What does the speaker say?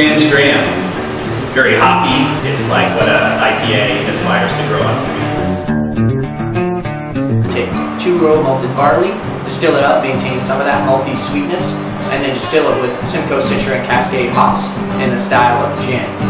Man's Dram. Very hoppy. It's like what an IPA aspires to grow up to be. Take two row malted barley, distill it up, maintain some of that malty sweetness, and then distill it with Simcoe Citra and Cascade hops in the style of gin.